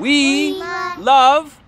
We love